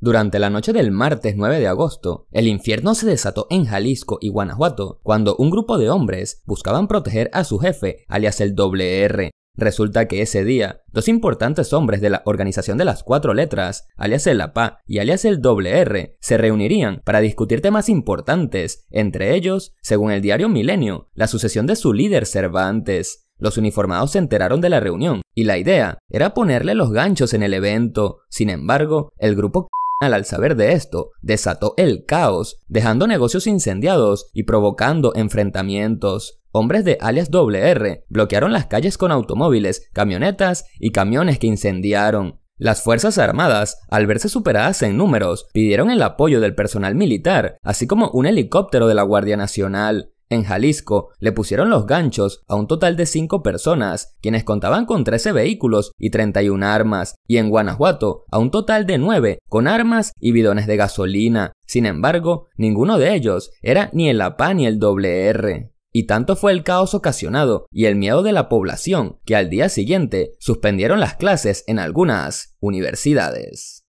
Durante la noche del martes 9 de agosto, el infierno se desató en Jalisco y Guanajuato cuando un grupo de hombres buscaban proteger a su jefe, alias el R. Resulta que ese día, dos importantes hombres de la Organización de las Cuatro Letras, alias el APA y alias el R, se reunirían para discutir temas importantes, entre ellos, según el diario Milenio, la sucesión de su líder Cervantes. Los uniformados se enteraron de la reunión y la idea era ponerle los ganchos en el evento. Sin embargo, el grupo al saber de esto, desató el caos, dejando negocios incendiados y provocando enfrentamientos. Hombres de alias R bloquearon las calles con automóviles, camionetas y camiones que incendiaron. Las Fuerzas Armadas, al verse superadas en números, pidieron el apoyo del personal militar, así como un helicóptero de la Guardia Nacional. En Jalisco le pusieron los ganchos a un total de 5 personas, quienes contaban con 13 vehículos y 31 armas, y en Guanajuato a un total de 9 con armas y bidones de gasolina. Sin embargo, ninguno de ellos era ni el APA ni el R. Y tanto fue el caos ocasionado y el miedo de la población que al día siguiente suspendieron las clases en algunas universidades.